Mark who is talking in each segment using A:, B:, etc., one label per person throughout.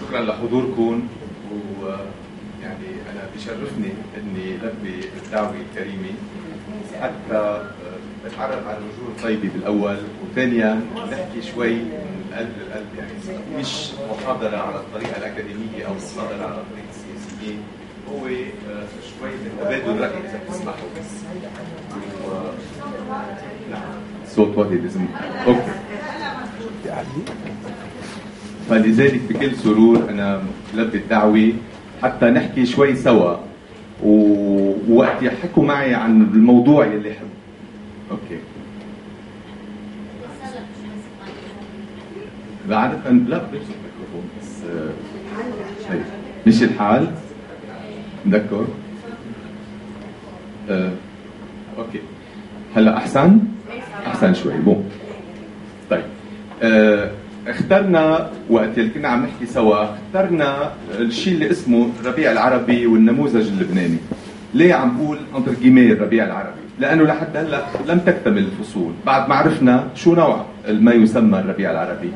A: شكرا لحضوركم ويعني أنا بشرفني إني لبي الدعوة الكريمة. حتى أتعرف على الوجوه الطيبه بالأول وثانيا نحكي شوي من القلب للقلب يعني مش محاضرة على الطريقة الأكاديمية أو محاضرة على الطريقة السياسية هو شوي من تبادل رأي إذا بتسمحوا. و... نعم. صوت واطي لازم Okay. فلذلك بكل سرور أنا لبي الدعوة حتى نحكي شوي سوا ووقت يحكوا معي عن الموضوع يلي حب. Okay. بعرف ان لا الميكروفون بس طيب. مش الحال. مذكر. آه. okay. هلا أحسن؟ أحسن شوي bon طيب. آه. اخترنا وقت اللي كنا عم نحكي سوا اخترنا الشيء اللي اسمه الربيع العربي والنموذج اللبناني. ليه عم بقول entre guillemets الربيع العربي؟ لأنه لحد هلأ لم تكتمل الفصول. بعد ما عرفنا شو نوع ما يسمى الربيع العربي.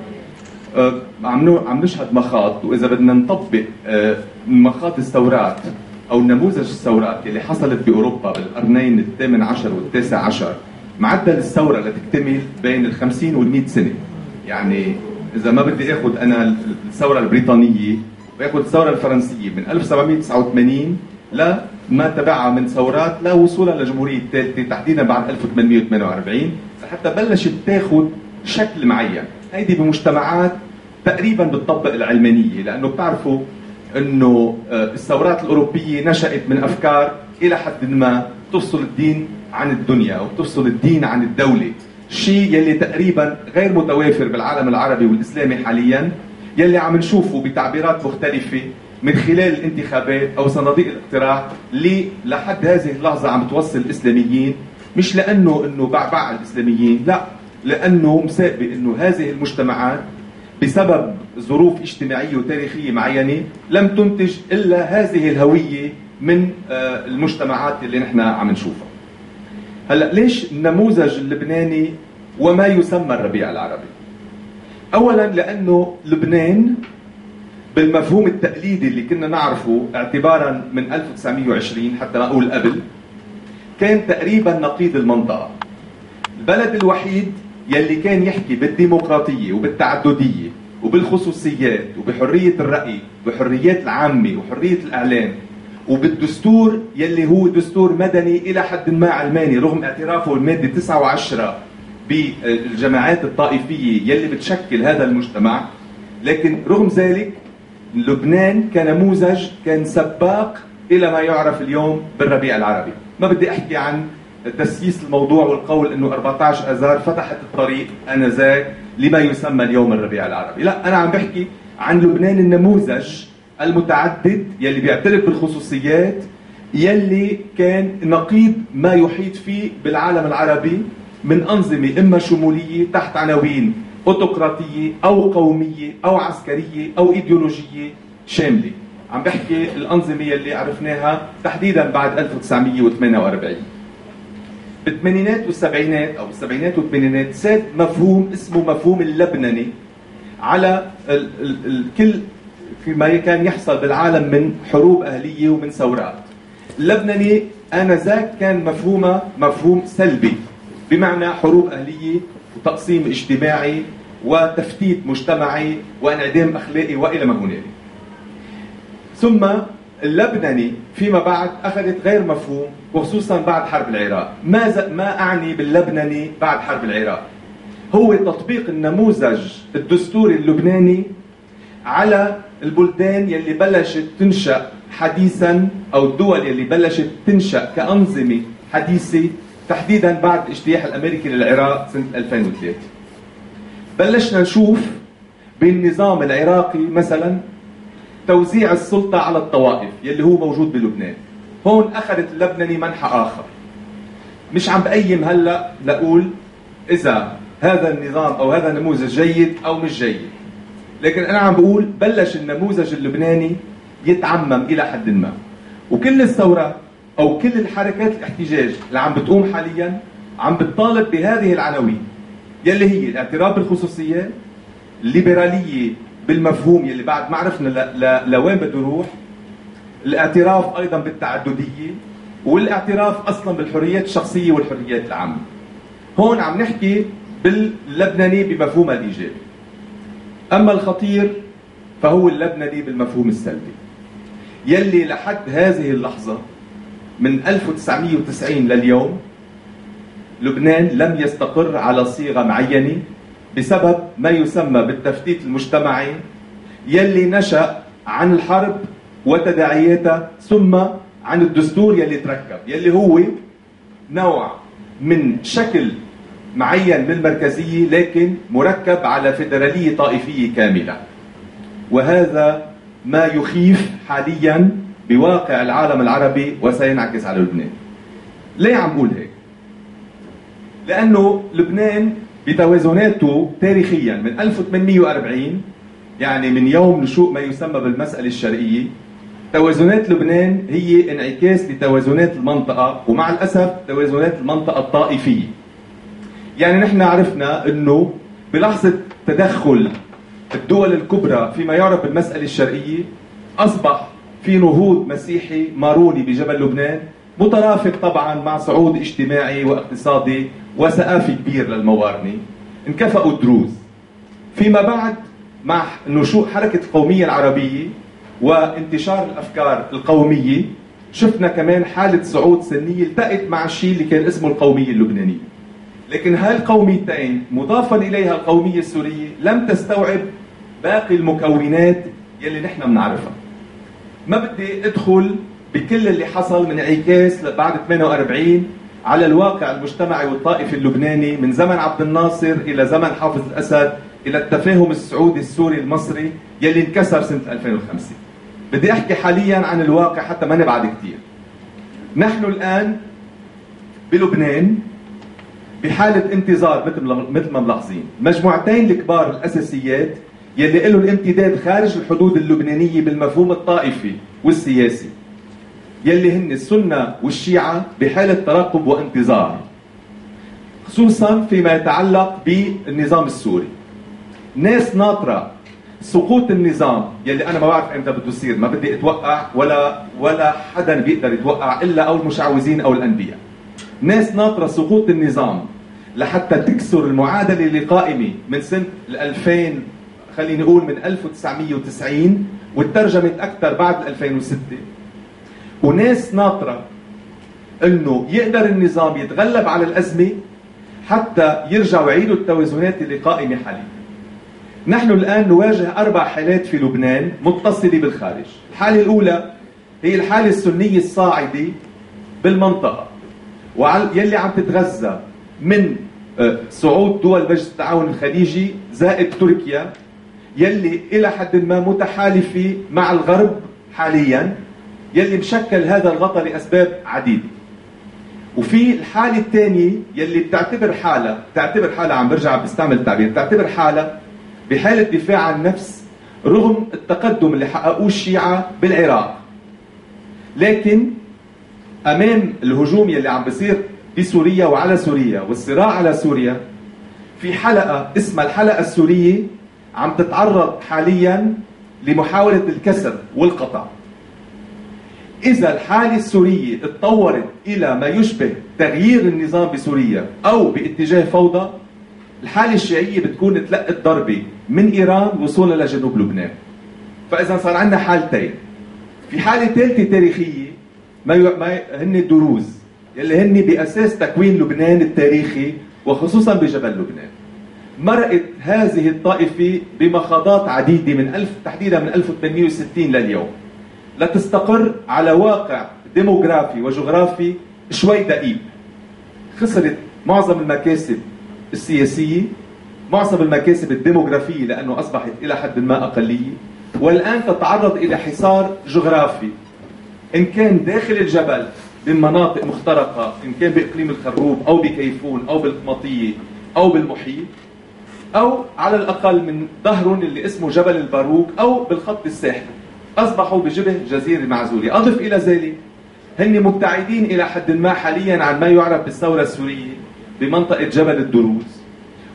A: أه عم عم نشهد مخاض وإذا بدنا نطبق أه مخاض الثورات أو نموذج الثورات اللي حصلت بأوروبا بالقرنين الثامن عشر والتاسع عشر معدل الثورة لتكتمل بين ال 50 وال 100 سنة. يعني إذا ما بدي آخذ أنا الثورة البريطانية باخذ الثورة الفرنسية من 1789 لما تبعها من ثورات لوصولها للجمهوريه الثالثة تحديدا بعد 1848 لحتى بلشت تاخذ شكل معين. هيدي بمجتمعات تقريبا بتطبق العلمانية لأنه بتعرفوا إنه الثورات الأوروبية نشأت من أفكار إلى حد ما تفصل الدين عن الدنيا أو تفصل الدين عن الدولة. شيء يلي تقريبا غير متوافر بالعالم العربي والإسلامي حاليا يلي عم نشوفه بتعبيرات مختلفة من خلال الانتخابات أو صناديق الاقتراع اللي لحد هذه اللحظة عم توصل الإسلاميين مش لأنه إنه بعبع الإسلاميين لا لأنه مسابق انه هذه المجتمعات بسبب ظروف اجتماعية وتاريخية معينة لم تنتج إلا هذه الهوية من المجتمعات اللي نحن عم نشوفها. هلا ليش النموذج اللبناني وما يسمى الربيع العربي؟ اولا لأنه لبنان بالمفهوم التقليدي اللي كنا نعرفه اعتبارا من 1920 حتى ما أقول قبل كان تقريبا نقيض المنطقة. البلد الوحيد يلي كان يحكي بالديمقراطية وبالتعددية وبالخصوصيات وبحرية الرأي وبحريات العامة وحرية الإعلام وبالدستور يلي هو دستور مدني إلى حد ما علماني رغم اعترافه المادة 9 و10 بالجماعات الطائفية يلي بتشكل هذا المجتمع لكن رغم ذلك لبنان كنموذج كان سباق إلى ما يعرف اليوم بالربيع العربي. ما بدي أحكي عن تسييس الموضوع والقول إنه 14 آذار فتحت الطريق آنذاك لما يسمى اليوم الربيع العربي. لا أنا عم بحكي عن لبنان النموذج المتعدد يلي بيعترف بالخصوصيات يلي كان نقيض ما يحيط فيه بالعالم العربي من أنظمة إما شمولية تحت عناوين أوتقراطية أو قومية أو عسكرية أو إيديولوجية شاملة. عم بحكي الأنظمة يلي عرفناها تحديدا بعد 1948 بالثمانينات والسبعينات أو السبعينات والثمانينات ساد مفهوم اسمه مفهوم اللبنني على ال ال الكل ما كان يحصل بالعالم من حروب أهلية ومن ثورات. اللبناني آنذاك كان مفهومه مفهوم سلبي. بمعنى حروب أهلية وتقسيم اجتماعي وتفتيت مجتمعي وانعدام أخلاقي وإلى ما هنالك. ثم اللبناني فيما بعد أخذت غير مفهوم وخصوصا بعد حرب العراق. ما, ما أعني باللبناني بعد حرب العراق؟ هو تطبيق النموذج الدستوري اللبناني على البلدان يلي بلشت تنشأ حديثا أو الدول يلي بلشت تنشأ كأنظمة حديثة تحديدا بعد الاجتياح الأمريكي للعراق سنة 2003 بلشنا نشوف بالنظام العراقي مثلا توزيع السلطة على الطوائف يلي هو موجود بلبنان. هون أخذت اللبناني منحى آخر. مش عم بقيم هلأ لأقول إذا هذا النظام أو هذا النموذج جيد أو مش جيد. لكن أنا عم بقول بلش النموذج اللبناني يتعمم إلى حد ما. وكل الثورات أو كل الحركات الاحتجاج اللي عم بتقوم حاليا عم بتطالب بهذه العناوين. يلي هي الاعتراف بالخصوصيات الليبرالية بالمفهوم يلي بعد ما عرفنا لوين بده يروح الاعتراف أيضا بالتعددية والاعتراف أصلا بالحريات الشخصية والحريات العامة. هون عم نحكي باللبناني بمفهومها الايجابي أما الخطير فهو اللبناني بالمفهوم السلبي. يلي لحد هذه اللحظة من 1990 لليوم لبنان لم يستقر على صيغة معينة بسبب ما يسمى بالتفتيت المجتمعي يلي نشأ عن الحرب وتداعياتها ثم عن الدستور يلي تركب يلي هو نوع من شكل معين من المركزية لكن مركب على فيدرالية طائفية كاملة. وهذا ما يخيف حاليا بواقع العالم العربي وسينعكس على لبنان. ليه عم بقول هيك؟ لأنه لبنان بتوازناته تاريخيا من 1840 يعني من يوم نشوء ما يسمى بالمسألة الشرقية توازنات لبنان هي انعكاس لتوازنات المنطقة ومع الأسف توازنات المنطقة الطائفية. يعني نحن عرفنا أنه بلحظة تدخل الدول الكبرى فيما يعرف بالمسألة الشرقية أصبح في نهوض مسيحي ماروني بجبل لبنان مترافق طبعا مع صعود اجتماعي واقتصادي وثقافي كبير للموارنة. انكفأوا الدروز. فيما بعد مع نشوء حركة القومية العربية وانتشار الأفكار القومية شفنا كمان حالة صعود سنية التقت مع الشيء اللي كان اسمه القومية اللبنانية. لكن هاي القوميتين مضافا إليها القوميه السوريه لم تستوعب باقي المكونات يلي نحن بنعرفها؟ ما بدي أدخل بكل اللي حصل من انعكاس بعد 48 على الواقع المجتمعي والطائفي اللبناني من زمن عبد الناصر إلى زمن حافظ الأسد إلى التفاهم السعودي السوري المصري يلي انكسر سنة 2005 بدي أحكي حاليا عن الواقع حتى ما نبعد كثير نحن الآن بلبنان بحالة انتظار مثل مثل ما ملاحظين، مجموعتين الكبار الأساسيات يلي له الامتداد خارج الحدود اللبنانية بالمفهوم الطائفي والسياسي. يلي هن السنة والشيعة بحالة ترقب وانتظار. خصوصا فيما يتعلق بالنظام السوري. ناس ناطرة سقوط النظام يلي أنا ما بعرف إمتى بده يصير ما بدي أتوقع ولا ولا حدا بيقدر يتوقع إلا أو المشعوذين أو الأنبياء ناس ناطرة سقوط النظام لحتى تكسر المعادلة اللي قائمه من سنه 2000 خليني نقول من 1990 وترجمت أكثر بعد 2006 وناس ناطرة إنه يقدر النظام يتغلب على الأزمة حتى يرجعوا يعيدوا التوازنات اللي قائمة حاليا. نحن الآن نواجه أربع حالات في لبنان متصلة بالخارج. الحالة الأولى هي الحالة السنية الصاعدة بالمنطقة يلي عم تتغذى من آه، صعود دول مجلس التعاون الخليجي زائد تركيا يلي إلى حد ما متحالفة مع الغرب حاليا يلي مشكل هذا الغطاء لأسباب عديدة. وفي الحالة الثانية يلي بتعتبر حالها بتعتبر حالها عم برجع بستعمل التعبير بتعتبر حالها بحالة دفاع عن النفس رغم التقدم اللي حققوه الشيعة بالعراق. لكن أمام الهجوم يلي عم بيصير بسوريا وعلى سوريا والصراع على سوريا. في حلقة اسمها الحلقة السورية عم تتعرض حاليا لمحاولة الكسر والقطع. إذا الحالة السورية تطورت إلى ما يشبه تغيير النظام بسوريا أو باتجاه فوضى الحالة الشيعية بتكون تلقت ضربة من إيران وصولا لجنوب لبنان. فإذا صار عندنا حالتين. في حالة ثالثة تاريخية ما, ي... ما هن الدروز يلي هن بأساس تكوين لبنان التاريخي وخصوصا بجبل لبنان. مرقت هذه الطائفة بمخاضات عديدة من ألف تحديدا من 1860 لليوم. لتستقر على واقع ديموغرافي وجغرافي شوي دقيق. خسرت معظم المكاسب السياسية معظم المكاسب الديموغرافية لأنه أصبحت إلى حد ما أقلية. والآن تتعرض إلى حصار جغرافي. إن كان داخل الجبل بمناطق مخترقة إن كان بإقليم الخروب أو بكيفون أو بالقمطية أو بالمحيط أو على الأقل من ظهرهم اللي اسمه جبل الباروك أو بالخط الساحلي أصبحوا بجبه جزيرة معزولة أضف إلى ذلك هن مبتعدين إلى حد ما حاليا عن ما يعرف بالثورة السورية بمنطقة جبل الدروز.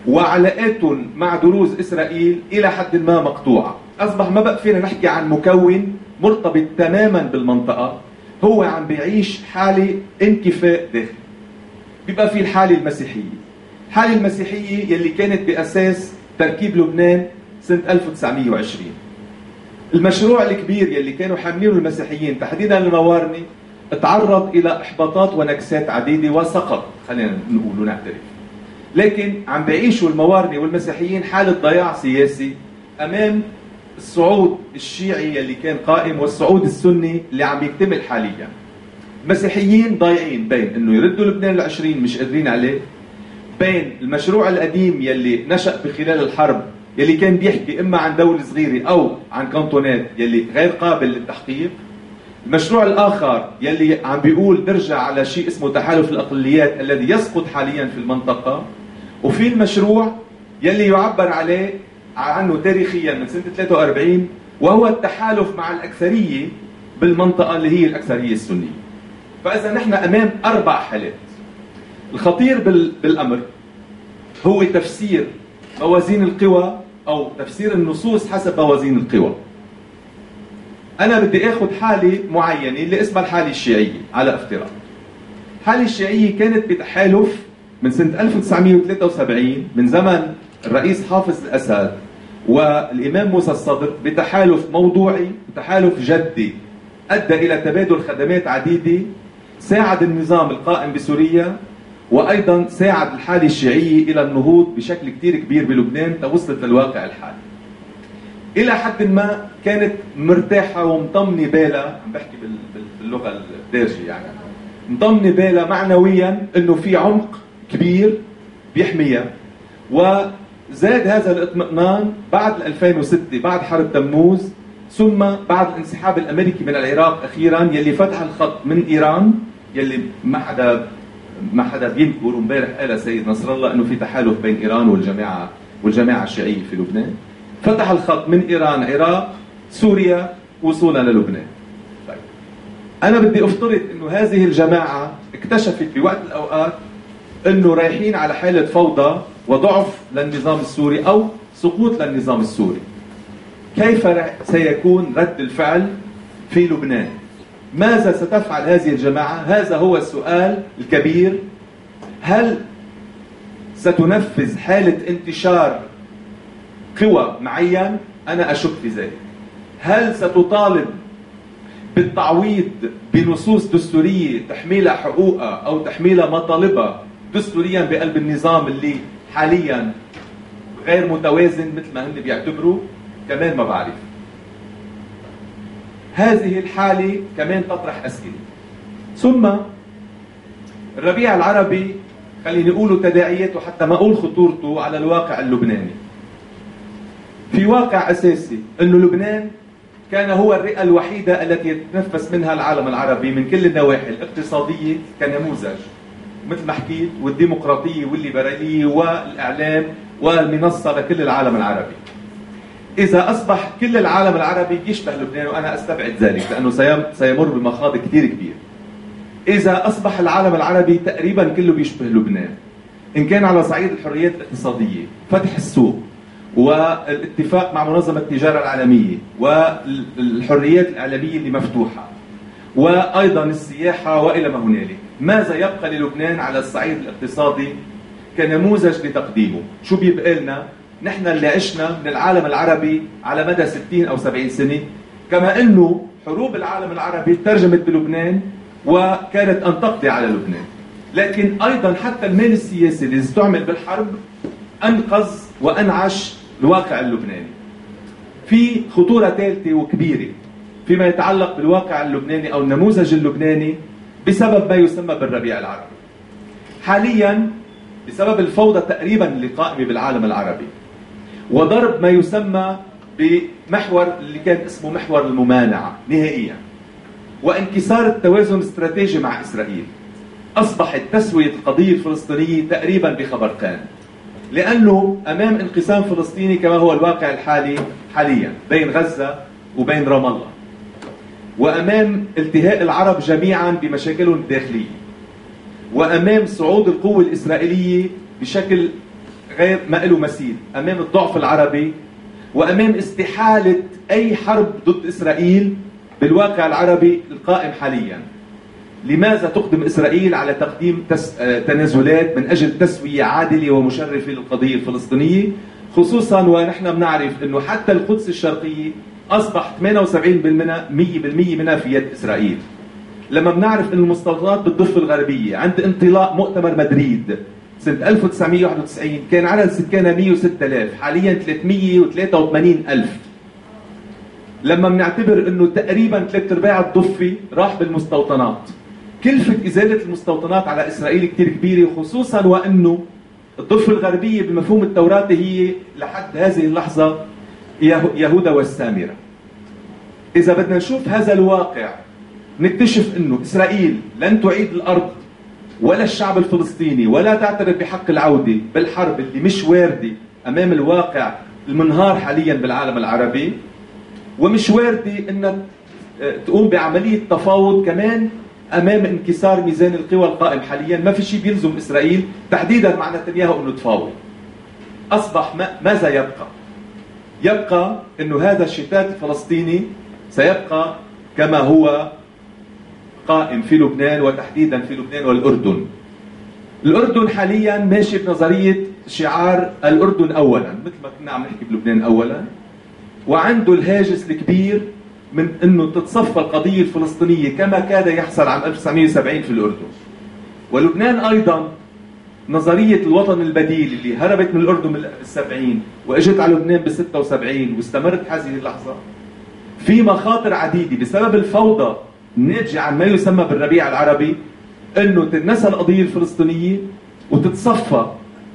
A: وعلاقاتهم مع دروز إسرائيل إلى حد ما مقطوعة. أصبح ما بقى فينا نحكي عن مكون مرتبط تماما بالمنطقة. هو عم بيعيش حالة انكفاء داخلي. بيبقى في الحالة المسيحية. الحالة المسيحية يلي كانت بأساس تركيب لبنان سنة 1920 المشروع الكبير يلي كانوا حاملينه المسيحيين تحديدا الموارني تعرض إلى إحباطات ونكسات عديدة وسقط. خلينا نقول ونعترف. لكن عم بيعيشوا الموارني والمسيحيين حالة ضياع سياسي أمام الصعود الشيعي يلي كان قائم والصعود السني اللي عم يكتمل حاليا. المسيحيين ضايعين بين إنه يردوا لبنان العشرين مش قادرين عليه بين المشروع القديم يلي نشأ بخلال الحرب يلي كان بيحكي إما عن دولة صغيرة أو عن كانتونات يلي غير قابل للتحقيق المشروع الآخر يلي عم بيقول نرجع على شيء اسمه تحالف الأقليات الذي يسقط حاليا في المنطقة وفي المشروع يلي يعبر عليه عنه تاريخيا من سنة 43 وهو التحالف مع الأكثرية بالمنطقة اللي هي الأكثرية السنية. فإذا نحن أمام أربع حالات. الخطير بالأمر هو تفسير موازين القوى أو تفسير النصوص حسب موازين القوى. أنا بدي آخذ حالة معينة اللي اسمها الحالة الشيعية على افتراض. الحالة الشيعية كانت بتحالف من سنة 1973 من زمن الرئيس حافظ الأسد. والإمام موسى الصدر بتحالف موضوعي تحالف جدي أدى إلى تبادل خدمات عديدة ساعد النظام القائم بسوريا وأيضا ساعد الحالة الشيعية إلى النهوض بشكل كتير كبير بلبنان توصلت للواقع الحالي. إلى حد ما كانت مرتاحة ومطمنة بالها عم بحكي باللغة الدارجة يعني. مطمنة بالها معنويا إنه في عمق كبير بيحميها وزاد هذا الاطمئنان بعد 2006 بعد حرب تموز ثم بعد الانسحاب الأمريكي من العراق أخيرا يلي فتح الخط من إيران يلي ما حدا ما حدا بينكر وامبارح قال سيد نصر الله إنه في تحالف بين إيران والجماعه والجماعة الشيعية في لبنان. فتح الخط من إيران عراق سوريا وصولا للبنان. طيب. أنا بدي أفترض إنه هذه الجماعة اكتشفت بوقت الأوقات إنه رايحين على حالة فوضى وضعف للنظام السوري أو سقوط للنظام السوري. كيف سيكون رد الفعل في لبنان؟ ماذا ستفعل هذه الجماعة؟ هذا هو السؤال الكبير. هل ستنفذ حالة انتشار قوى معين أنا أشك في ذلك. هل ستطالب بالتعويض بنصوص دستورية تحميلها حقوقها أو تحميلها مطالبها دستوريا بقلب النظام اللي حاليا غير متوازن مثل ما هن بيعتبروا كمان ما بعرف. هذه الحالة كمان تطرح أسئلة. ثم الربيع العربي خليني أقول تداعياته حتى ما أقول خطورته على الواقع اللبناني. في واقع أساسي أنه لبنان كان هو الرئة الوحيدة التي يتنفس منها العالم العربي من كل النواحي الاقتصادية كنموذج مثل ما حكيت والديمقراطية والليبرالية والإعلام والمنصة لكل العالم العربي. إذا أصبح كل العالم العربي يشبه لبنان وأنا أستبعد ذلك لأنه سيمر بمخاض كثير كبير. إذا أصبح العالم العربي تقريبا كله بيشبه لبنان إن كان على صعيد الحريات الاقتصادية، فتح السوق والاتفاق مع منظمة التجارة العالمية والحريات الإعلامية اللي مفتوحة وأيضا السياحة وإلى ما هنالك. ماذا يبقى للبنان على الصعيد الاقتصادي كنموذج لتقديمه؟ شو بيبقى لنا؟ نحن اللي عشنا من العالم العربي على مدى 60 أو 70 سنة. كما أنه حروب العالم العربي ترجمت بلبنان وكانت أن تقضي على لبنان. لكن أيضا حتى المال السياسي اللي استعمل بالحرب أنقذ وأنعش الواقع اللبناني. في خطورة ثالثة وكبيرة فيما يتعلق بالواقع اللبناني أو النموذج اللبناني بسبب ما يسمى بالربيع العربي. حاليا بسبب الفوضى تقريبا اللي قائمه بالعالم العربي. وضرب ما يسمى بمحور اللي كان اسمه محور الممانعة نهائيا. وانكسار التوازن الاستراتيجي مع إسرائيل. أصبحت تسوية القضية الفلسطينية تقريبا بخبرقان لأنه أمام انقسام فلسطيني كما هو الواقع الحالي حاليا بين غزة وبين رام الله. وأمام التهاء العرب جميعا بمشاكلهم الداخليه وأمام صعود القوة الإسرائيلية بشكل غير ما له مثيل. أمام الضعف العربي وأمام استحالة أي حرب ضد إسرائيل بالواقع العربي القائم حاليا. لماذا تقدم إسرائيل على تقديم آه، تنازلات من أجل تسوية عادلة ومشرفة للقضية الفلسطينية؟ خصوصا ونحن بنعرف إنه حتى القدس الشرقية أصبح 78% 100% منها في يد إسرائيل. لما بنعرف إن المستوطنات بالضفه الغربية عند انطلاق مؤتمر مدريد سنة 1991 كان عدد سكانها 106000 حاليا 383000 لما بنعتبر إنه تقريبا ثلاث أرباع الضفة راح بالمستوطنات. كلفة إزالة المستوطنات على إسرائيل كثير كبيرة خصوصا وأنه الضفة الغربية بمفهوم التوراة هي لحد هذه اللحظة يهودا والسامرة. إذا بدنا نشوف هذا الواقع نكتشف أنه إسرائيل لن تعيد الأرض ولا الشعب الفلسطيني ولا تعترف بحق العودة بالحرب اللي مش واردة أمام الواقع المنهار حاليا بالعالم العربي. ومش واردة أنها تقوم بعملية تفاوض كمان أمام انكسار ميزان القوى القائم حاليا. ما في شيء بيلزم إسرائيل تحديدا مع نتنياهو إنه تفاوض. أصبح ما ماذا يبقى؟ يبقى إنه هذا الشتات الفلسطيني سيبقى كما هو قائم في لبنان وتحديدا في لبنان والأردن. الأردن حاليا ماشي بنظرية شعار الأردن اولا مثل ما كنا عم نحكي بلبنان اولا وعنده الهاجس الكبير من إنه تتصفى القضية الفلسطينية كما كاد يحصل عام 1970 في الأردن. ولبنان أيضا نظرية الوطن البديل اللي هربت من الأردن بال 70 وإجت على لبنان بال 76 واستمرت هذه اللحظة في مخاطر عديدة بسبب الفوضى الناتجه عن ما يسمى بالربيع العربي إنه تنسى القضية الفلسطينية وتتصفى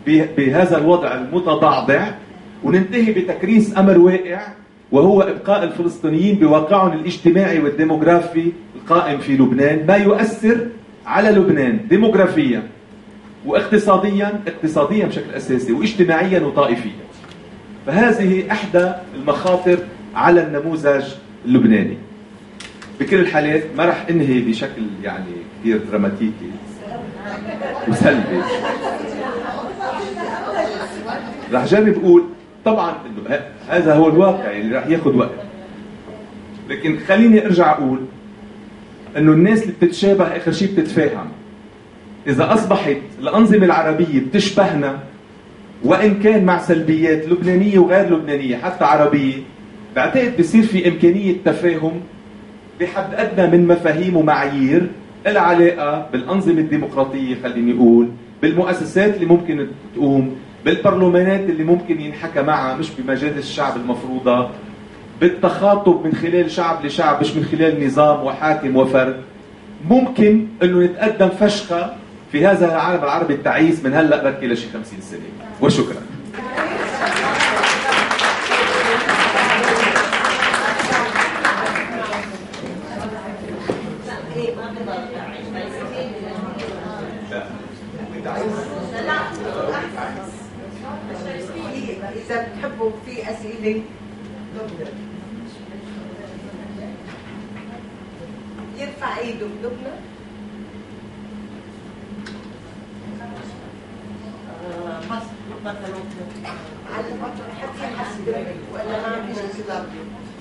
A: بهذا الوضع المتضعضع وننتهي بتكريس أمر واقع وهو إبقاء الفلسطينيين بواقعهم الاجتماعي والديموغرافي القائم في لبنان ما يؤثر على لبنان ديموغرافيا. واقتصاديا اقتصاديا بشكل أساسي واجتماعيا وطائفيا. فهذه إحدى المخاطر على النموذج اللبناني. بكل الحالات ما راح انهي بشكل يعني كثير دراماتيكي. وسلبي. راح جرب أقول طبعا هذا هو الواقع اللي راح ياخذ وقت. لكن خليني أرجع أقول إنه الناس اللي بتتشابه آخر شيء بتتفاهم. إذا أصبحت الأنظمة العربية بتشبهنا وإن كان مع سلبيات لبنانية وغير لبنانية حتى عربية بعتقد بصير في إمكانية تفاهم بحد أدنى من مفاهيم ومعايير لها علاقه بالأنظمة الديمقراطية خليني أقول بالمؤسسات اللي ممكن تقوم بالبرلمانات اللي ممكن ينحكى معها مش بمجالس الشعب المفروضة بالتخاطب من خلال شعب لشعب مش من خلال نظام وحاكم وفرد. ممكن إنه نتقدم فشخة في هذا العالم العربي التعيس من هلأ بركي لشي 50 سنة. وشكرا.
B: إذا بتحبوا في أسئلة. يرفع إيده. بدبنا على البطل حتى حسب ولا ما عنديش كذا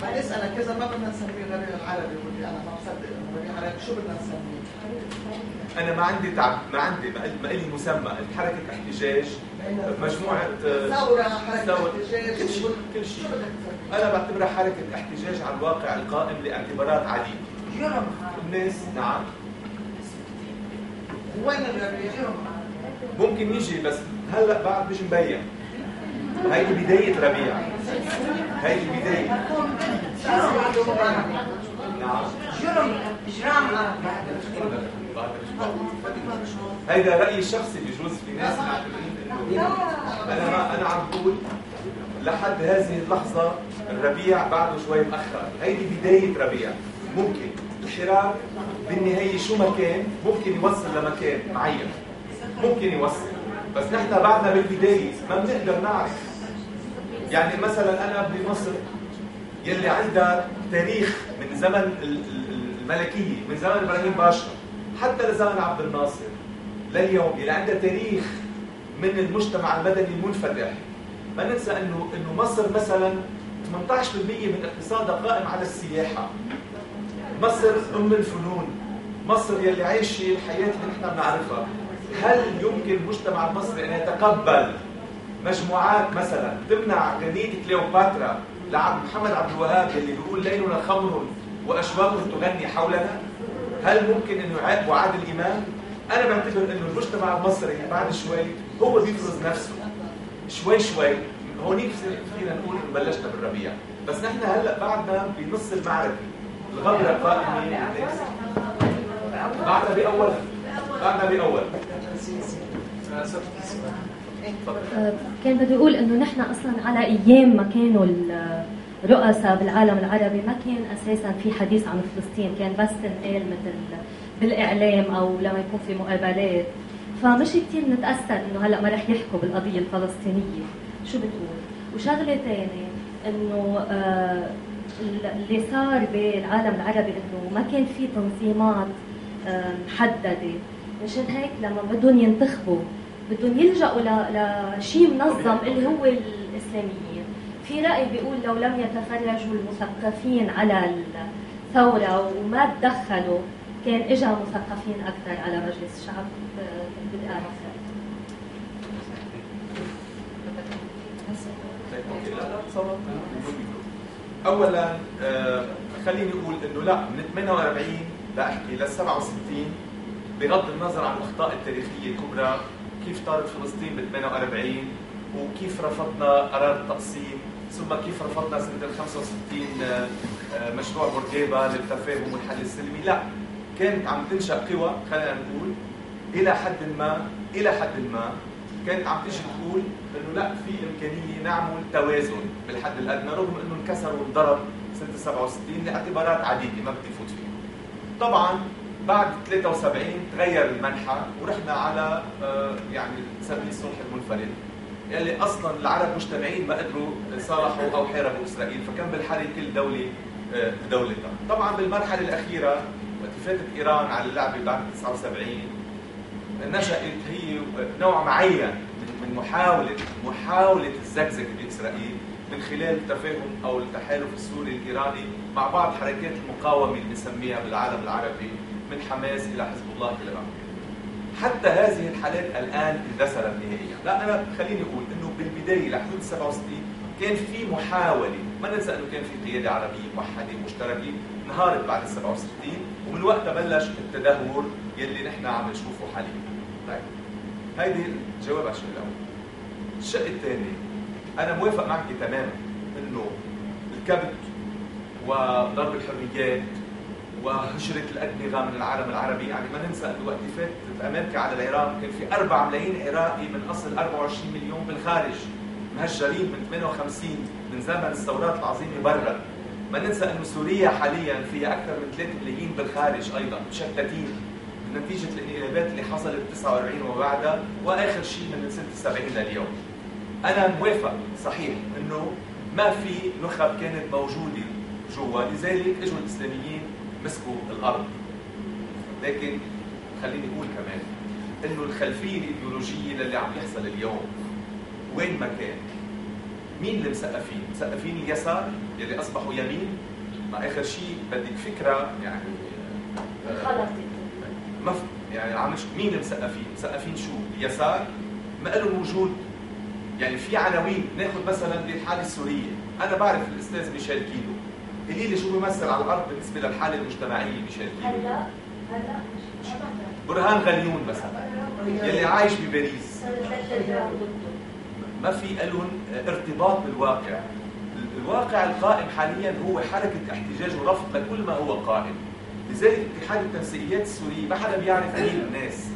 C: بنسألك كذا ما بدنا نسميه غير العربي واللي أنا ما مصدق انه غير العربي شو بدنا نسميه؟
A: أنا ما عندي تعب ما عندي ما لي مسمى حركة احتجاج مجموعة
C: ثورة حركة احتجاج.
A: كل شيء كل شيء. أنا بعتبرها حركة احتجاج على الواقع القائم لاعتبارات عديده الناس نعم.
C: وين الربيع؟
A: ممكن يجي بس هلأ بعد مش مبين. هيدي بداية ربيع. هيدي بداية.
B: نعم.
A: هيدا رأيي الشخصي بجوز في ناس. أنا أنا عم بقول لحد هذه اللحظة الربيع بعده شوي مأخر. هيدي بداية ربيع. ممكن. الحراك بالنهاية شو ما كان ممكن يوصل لمكان معين. ممكن يوصل. بس نحن بعدنا بالبداية ما بنقدر نعرف. يعني مثلا أنا بمصر يلي عندها تاريخ من زمن الملكية من زمن إبراهيم باشا حتى لزمن عبد الناصر لليوم يلي عندها تاريخ من المجتمع المدني المنفتح. ما ننسى انه إنه مصر مثلا 18% من اقتصادها قائم على السياحة. مصر أم الفنون. مصر يلي عايشة الحياة اللي نحن بنعرفها. هل يمكن المجتمع المصري أن يتقبل مجموعات مثلا تمنع غنية كليوباترا لعبد محمد عبد الوهاب اللي بيقول ليلنا خمر واشواق تغني حولنا؟ هل ممكن إنه يعاتبوا عادل امام؟ أنا بعتبر إنه المجتمع المصري بعد شوي هو بيفرض نفسه. شوي شوي. هونيك فينا نقول إنه بلشنا بالربيع. بس نحن هلأ بعدنا بنص المعركة. الغبرة قائمة. بعدنا بأول. بعدنا
D: بأول. كان بده يقول إنه نحن أصلا على أيام ما كانوا الرؤساء بالعالم العربي ما كان أساسا في حديث عن فلسطين كان بس تنقال مثل بالإعلام أو لما يكون في مقابلات. فمش كثير نتأثر إنه هلأ ما رح يحكوا بالقضية الفلسطينية. شو بتقول؟ وشغلة ثانية إنه آه اللي صار بالعالم العربي إنه ما كان في تنظيمات آه محددة. مشان هيك لما بدهم ينتخبوا بدهم يلجأوا لشيء منظم اللي هو الإسلاميين. في رأي بيقول لو لم يتفرجوا المثقفين على الثورة وما تدخلوا كان اجى مثقفين أكثر على مجلس الشعب كنت بدي أعرف.
A: اولا آه، خليني أقول إنه لا من 48 لأحكي لل 67 بغض النظر عن الأخطاء التاريخية الكبرى كيف طارت فلسطين ب 48 وكيف رفضنا قرار التقسيم؟ ثم كيف رفضنا سنة ال 65 آه، آه، مشروع بورقيبة للتفاهم والحل السلمي؟ لا كانت عم تنشأ قوى خلينا نقول إلى حد ما إلى حد ما كانت عم تيجي تقول إنه لا في إمكانية نعمل توازن بالحد الأدنى رغم إنه انكسر وانضرب سنة 67 لاعتبارات عديدة ما بدي فوت فيها. طبعا بعد 73 تغير المنحى ورحنا على آه، يعني سبيل الصلح المنفرد. يلي أصلا العرب مجتمعين ما قدروا صالحوا أو حاربوا إسرائيل فكان بالحل كل دولة آه، بدولتها طبعا بالمرحلة الأخيرة وقت فاتت إيران على اللعبة بعد 79 نشأت هي نوع معين من محاولة محاولة الزكزكة بإسرائيل من خلال التفاهم أو التحالف السوري الإيراني مع بعض حركات المقاومة اللي بنسميها بالعالم العربي من حماس إلى حزب الله إلى غيره. حتى هذه الحالات الآن اندثرت نهائيا، لا أنا خليني أقول إنه بالبداية لحدود 67 كان في محاولة، ما ننسى إنه كان في قيادة عربية موحده مشتركه انهارت بعد ال 67 ومن وقتها بلش التدهور يلي نحن عم نشوفه حاليا. طيب هيدي الجواب على الشيء الأول. الشق الثاني أنا موافق معك تماما إنه الكبت وضرب الحريات وهجرة الأدمغة من العالم العربي. يعني ما ننسى أنه وقت فات أمريكا على العراق كان في 4 ملايين عراقي من أصل 24 مليون بالخارج مهجرين من 58 من زمن الثورات العظيمة برا ما ننسى أنه سوريا حاليا فيها أكثر من 3 ملايين بالخارج أيضا مشتتين نتيجة الانقلابات اللي حصلت 49 وبعدها وآخر شيء من سنة 70 لليوم أنا موافق صحيح أنه ما في نخب كانت موجودة جوا. لذلك أجوا الإسلاميين مسكوا الأرض. لكن خليني أقول كمان إنه الخلفية الإيديولوجية للي عم يحصل اليوم وين ما كان مين اللي مسقفين؟ مسقفين اليسار يلي أصبحوا يمين؟ ما آخر شيء بدك فكرة يعني
D: خلطت
A: ما يعني عم مين اللي مسقفين؟ مسقفين شو؟ اليسار؟ ما له وجود. يعني في عناوين. ناخذ مثلا بالحاله السورية. أنا بعرف الأستاذ ميشيل كيلو. قولي لي شو بيمثل على الأرض بالنسبة للحالة المجتمعية بشكل
D: هلا هلا
A: برهان غليون مثلا يلي عايش بباريس. ما في لهم ارتباط بالواقع. الواقع القائم حاليا هو حركة احتجاج ورفض لكل ما هو قائم. لذلك اتحاد التنسيقيات السورية ما حدا بيعرف مين الناس.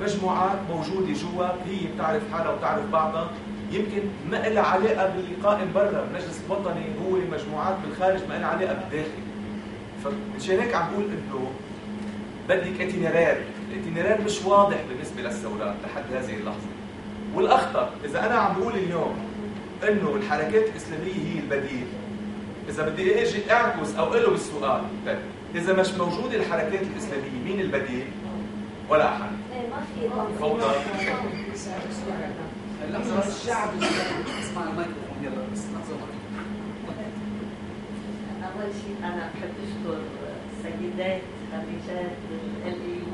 A: مجموعات موجودة جوا هي بتعرف حالها وبتعرف بعضها. يمكن ما لها علاقة باللي قائم برا المجلس الوطني هو مجموعات بالخارج ما لها علاقة بالداخل. فمشان هيك عم بقول إنه بدك itinéraire ال itinéraire مش واضح بالنسبة للثورات لحد هذه اللحظة. والأخطر إذا أنا عم بقول اليوم إنه الحركات الإسلامية هي البديل إذا بدي أجي أعكس أو أقول بالسؤال طيب إذا مش موجوده الحركات الإسلامية مين البديل؟
E: ولا أحد.
D: إيه، ما في.
E: فوضى
F: لحظة الشعب اسمع الميكروفون يلا بس لحظة
B: أول شيء أنا بحب أشكر السيدات خريجات ال يو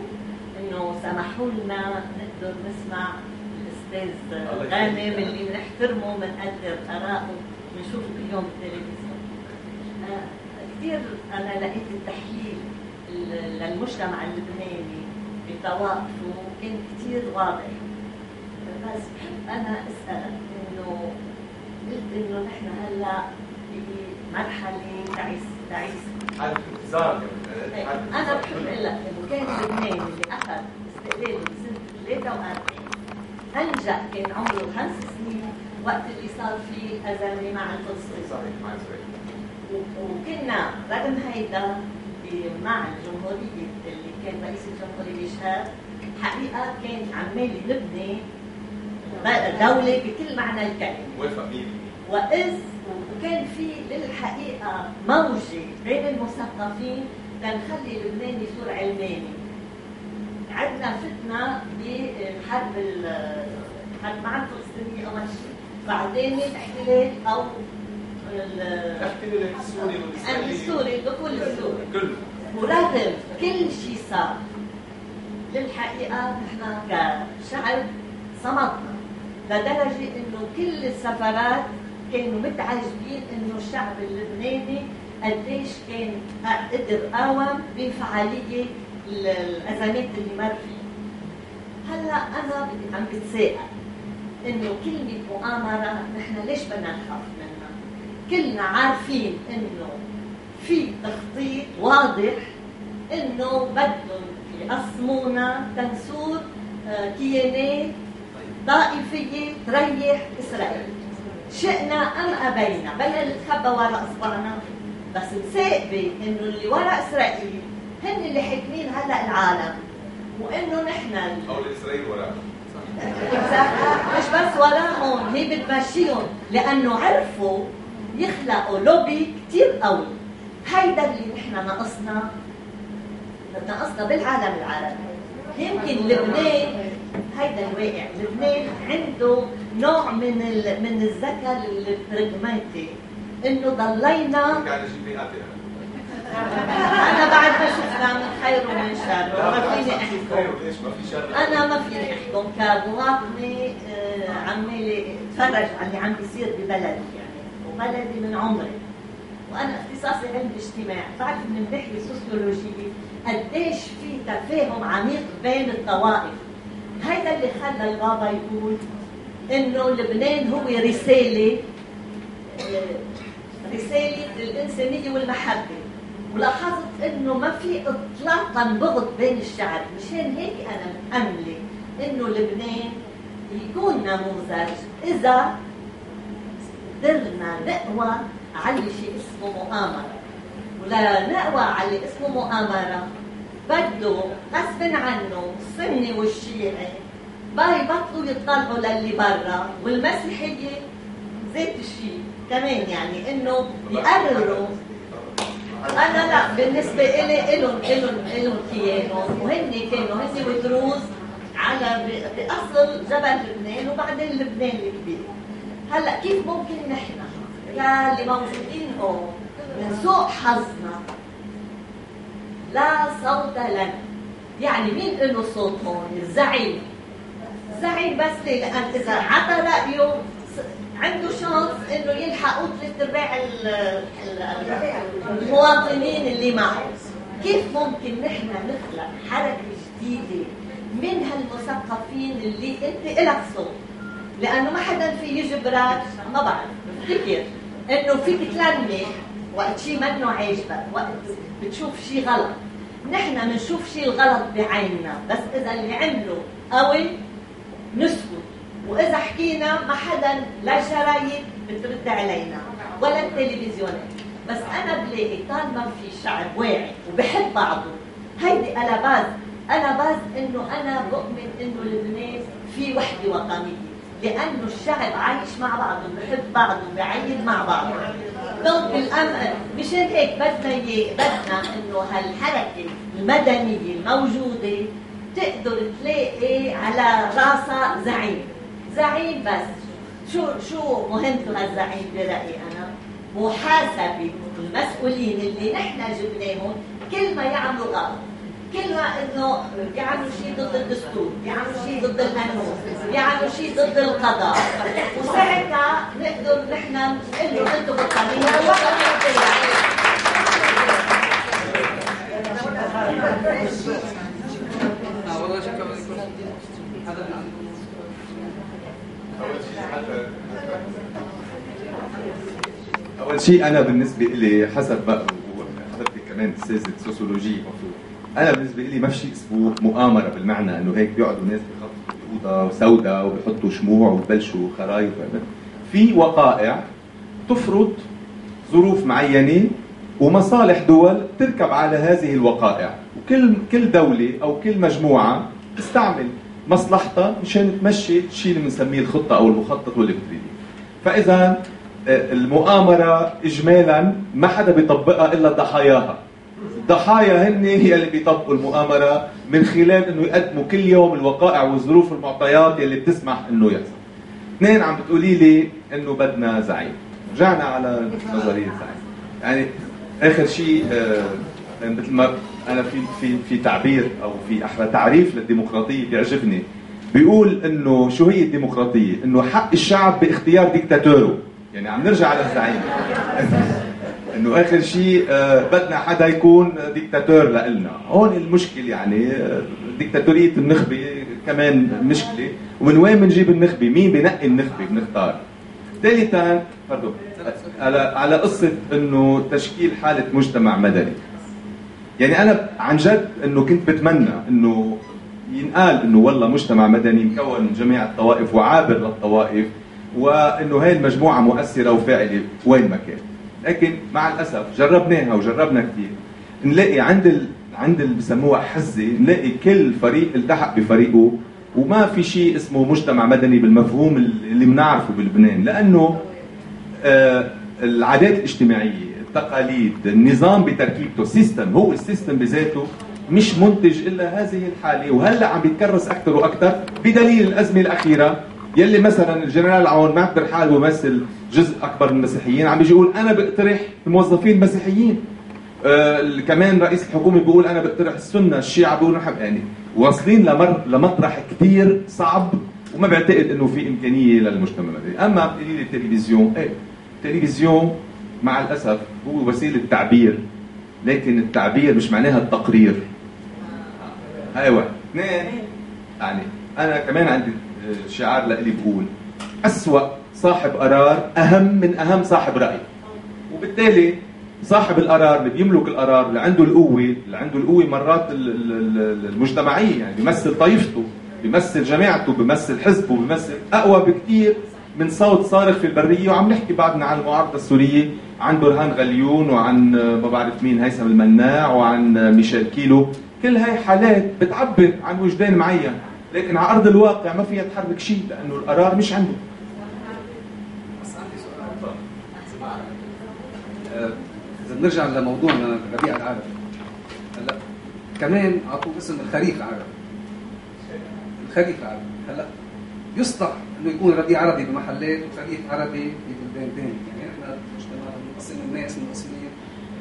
B: إنه سمحوا لنا نقدر نسمع الأستاذ
E: الله
B: غانم. اللي بنحترمه بنقدر آراءه بنشوفه كل يوم بالتلفزيون. آه، كثير أنا لقيت التحليل ال- للمجتمع اللبناني بطوائفه كان كثير واضح. بس بحب أنا أسألك إنه قلت إنه نحن هلأ بمرحلة تعيس تعيس.
E: كمان
B: أنا بحب أقول لك إنه كان لبنان اللي أخذ استقلاله بسنه 43 هلجأ كان عمره خمس سنين وقت اللي صار فيه أزمة مع الفلسطينيين
E: صحيح صحيح.
B: و- وكنا رغم هيدا مع الجمهورية اللي كان رئيس الجمهورية شهاب حقيقة كان عمال يبني دولة بكل معنى
E: موافق 100%
B: وإذ وكان في للحقيقة موجة بين المثقفين تنخلي لبنان يصير علماني. عندنا فتنة بحرب ال- الحرب مع الفلسطينية أول شيء، بعدين الاحتلال أو ال-
E: الاحتلال السوري والإسرائيلي.
B: السوري الدخول السوري.
E: كله.
B: ورغم كل شيء صار. للحقيقة نحن كشعب صمتنا. لدرجة إنه كل السفرات كانوا متعجبين إنه الشعب اللبناني قديش كان قدر قاوم بفعالية ال- الأزمات اللي مر فيها. هلأ أنا عم بتساءل إنه كلمة مؤامرة نحن ليش بدنا نخاف منها؟ كلنا عارفين إنه في تخطيط واضح إنه بدهم يقسمونا تنسور آه، كيانات طائفيه تريح إسرائيل. شئنا أم أبينا؟ بلا نتخبى وراء أصبعنا. بس مساقبه إنه اللي وراء إسرائيل هن اللي حاكمين هلا العالم. وإنه نحن
E: أو الاسرائيلي وراء
B: مش بس وراهم هي بتمشيهم لأنه عرفوا يخلقوا لوبي كثير قوي. هيدا اللي نحن ناقصنا. ناقصنا بالعالم العربي. يمكن لبنان هيدا الواقع. لبنان عنده نوع من. من الذكاء البراغماتي إنه ضلينا أنا بعد ما شفنا من خير ومن شر وما فيني
E: أحكم. ما
B: أنا ما فيني أحكم كمواطنة آه، عمالي أتفرج على اللي عم بيصير ببلدي يعني وبلدي من عمري. وأنا اختصاصي علم اجتماع. بعرف من الناحية السوسيولوجية قديش في تفاهم عميق بين الطوائف. هيدا اللي خلى البابا يقول إنه لبنان هو رسالة آه، رسالة الانسانيه والمحبة. ولاحظت إنه ما في اطلاقا بغض بين الشعب. مشان هيك أنا مأملة إنه لبنان يكون نموذج. إذا قدرنا نقوى على شيء اسمه مؤامرة. ولا نقوى على اسمه مؤامرة بده غصب عنه السني والشيعي بقى يبطلوا يطلعوا للي برا والمسيحية ذات الشيء. كمان يعني إنه يقرروا. أنا لا بالنسبة لي إلهم إلهم إلهم كيانهم وهن كانوا هن ودروز على بأصل جبل لبنان وبعدين لبنان الكبير. هلأ كيف ممكن نحن؟ كاللي موجودين هون من سوء حظنا. لا صوت لنا. يعني مين له صوت هون؟ الزعيم. الزعيم بس؟ لأن إذا عطى رايه س- عنده شانس إنه يلحقوا ثلاث أرباع ال- ال- المواطنين اللي معه. كيف ممكن نحن نخلق حركة جديدة من هالمثقفين اللي أنت إلك صوت؟ لأنه ما حدا في يجبرك. ما بعرف بفتكر إنه فيك تلمح. وقت شيء منه عاجبك وقت بتشوف شيء غلط. نحن بنشوف شيء الغلط بعيننا بس إذا اللي عمله قوي نسكت. وإذا حكينا ما حدا لا جرايد بترد علينا ولا التلفزيونات بس أنا بلاقي طالما في شعب واعي وبحب بعضه هيدي أنا باز. أنا باز إنه أنا بؤمن إنه لبنان في وحده وطنية. لأنه الشعب عايش مع بعضه بحب بعضه بعيد مع بعضه ضد الامن مشان هيك بدنا بدنا إنه هالحركة المدنية الموجودة تقدر تلاقي على راسها زعيم. زعيم بس. شو شو مهمته هالزعيم برأيي أنا؟ محاسبة المسؤولين اللي نحن جبناهم كل ما يعملوا غلط. كل ما إنه بيعملوا شيء ضد الدستور بيعملوا شيء ضد القانون بيعملوا شيء ضد القضاء. وساعتها نقدر نحن نقول له أنتم وقت
F: والله هذا
A: أول شيء أنا بالنسبة لي حسب بقى حضرتك كمان استاذه سوسيولوجي المفروض. أنا بالنسبة لي ما في شيء اسمه مؤامرة بالمعنى إنه هيك بيقعدوا ناس بخططوا باوضه سوداء وبيحطوا شموع وببلشوا خرايط في وقائع تفرض ظروف معينة ومصالح دول تركب على هذه الوقائع. وكل كل دولة أو كل مجموعة تستعمل مصلحتها مشان تمشي الشيء اللي بنسميه الخطة أو المخطط بتريده. فإذا آه، المؤامرة اجمالا ما حدا بيطبقها إلا ضحاياها الضحايا هن هي اللي بيطبقوا المؤامرة من خلال إنه يقدموا كل يوم الوقائع والظروف والمعطيات اللي بتسمح إنه يحصل. اثنين عم بتقولي لي إنه بدنا زعيم. رجعنا على نظرية زعيم. يعني آخر شيء آه، مثل ما أنا في في في تعبير أو في أحلى تعريف للديمقراطية بيعجبني. بيقول إنه شو هي الديمقراطية؟ إنه حق الشعب باختيار ديكتاتوره. يعني عم نرجع على الزعيم. إنه آخر شيء آه، بدنا حدا يكون ديكتاتور لنا هون المشكل يعني آه، ديكتاتورية النخبة كمان مشكلة. ومن وين بنجيب النخبة؟ مين بنقي النخبة؟ بنختار. ثالثا على على قصة إنه تشكيل حالة مجتمع مدني. يعني أنا عن جد إنه كنت بتمنى إنه ينقال إنه والله مجتمع مدني مكون من جميع الطوائف وعابر للطوائف وإنه هاي المجموعة مؤثرة وفاعلة وين ما كان. لكن مع الأسف جربناها وجربنا كثير. نلاقي عند ال... عند اللي بسموها حزة نلاقي كل فريق التحق بفريقه وما في شيء اسمه مجتمع مدني بالمفهوم اللي بنعرفه بلبنان. لأنه آه العادات الاجتماعية التقاليد النظام بتركيبته system هو ال system بذاته مش منتج إلا هذه الحالة. وهلأ عم بيتكرس أكثر وأكثر بدليل الأزمة الأخيرة. يلي مثلا الجنرال عون معتبر حاله بيمثل جزء أكبر من المسيحيين عم بيجي يقول أنا بقترح الموظفين المسيحيين. آه كمان رئيس الحكومة بيقول أنا بقترح السنة الشيعة بيقولوا نحن يعني واصلين لمر لمطرح كثير صعب وما بعتقد إنه في إمكانية للمجتمع المدني أما بتقولي لي التلفزيون إيه التلفزيون مع الأسف هو وسيلة تعبير لكن التعبير مش معناها التقرير. واحد. اثنين يعني أنا كمان عندي شعار لإلي بقول أسوأ صاحب قرار أهم من أهم صاحب رأي. وبالتالي صاحب القرار اللي بيملك القرار اللي عنده القوة اللي عنده القوة مرات المجتمعية يعني بيمثل طائفته بيمثل جماعته بيمثل حزبه بيمثل أقوى بكثير من صوت صارخ في البرية. وعم نحكي بعدنا عن المعارضة السورية عن برهان غليون وعن ما بعرف مين هيثم المناع وعن ميشيل كيلو. كل هاي حالات بتعبر عن وجدان معين. لكن على أرض الواقع ما فيها تحرك شيء لأنه القرار مش عنده.
F: بس عندي سؤال آه، إذا بنرجع لموضوعنا الربيع العربي هلا كمان أعطوه اسم الخريف العربي. الخريف العربي. هلا يصلح إنه يكون ربيع عربي بمحلات وخريف عربي ببلدان ثانية يعني إحنا مجتمع بنقسم الناس منقسمين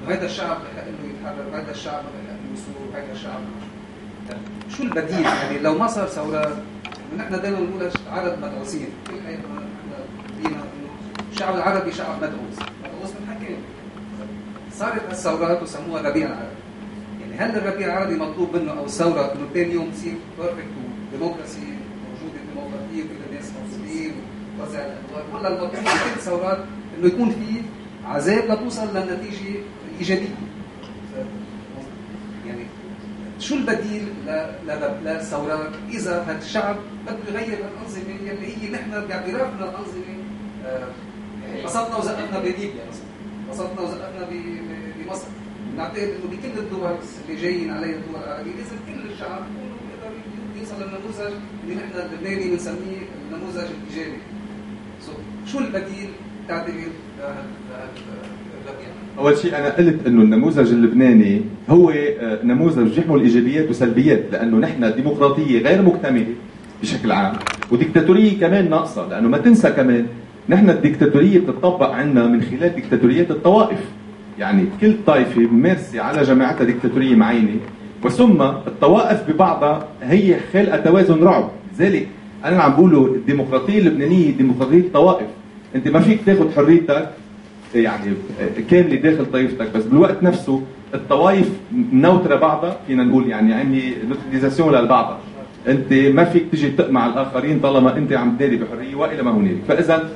F: وهذا الشعب بحق إنه يتحرر وهذا الشعب بحق إنه يسوق وهذا الشعب شو البديل؟ يعني لو ما صار ثورات نحن دائما بنقول عرب مدعوسين كل حياتنا نحن الشعب العربي شعب مدعوس مدعوس من حكينا صارت الثورات وسموها الربيع العربي. يعني هل الربيع العربي مطلوب منه أو الثوره إنه ثاني يوم تصير بيرفكت وديمقراسي موجوده ديمقراطيه وكل الناس موجودين وزع الأدوار. ولا المطلوب من كل الثورات إنه يكون في عذاب لتوصل للنتيجة الإيجابية يعني شو البديل؟ للثورات إذا هذا الشعب بده يغير الأنظمة يلي هي نحن باعترافنا الأنظمة. قصدنا وزقفنا بليبيا مثلا. قصدنا وزقفنا بمصر. نعتقد إنه بكل الدول اللي جايين عليها الدول العربية لازم كل الشعب يوصل للنموذج اللي نحن اللبناني بنسميه النموذج الايجابي شو البديل تعتقد
A: أول شيء أنا قلت إنه النموذج اللبناني هو آه، نموذج يحمل إيجابيات وسلبيات لأنه نحن الديمقراطيه غير مكتملة بشكل عام وديكتاتورية كمان ناقصة لأنه ما تنسى كمان نحن الديكتاتورية بتطبق عندنا من خلال ديكتاتوريات الطوائف. يعني كل طائفة ممارسة على جماعتها ديكتاتورية معينة وثم الطوائف ببعضها هي خلقه توازن رعب. لذلك أنا عم بقوله الديمقراطية اللبنانية ديمقراطية طوائف أنت ما فيك تاخذ حريتك يعني كامله داخل طائفتك بس بالوقت نفسه الطوائف منوتره بعضها فينا نقول يعني عندي نوتراليزاسيون للبعض. أنت ما فيك تجي تقمع الآخرين طالما أنت عم تداري بحرية وإلى ما هنالك. فإذا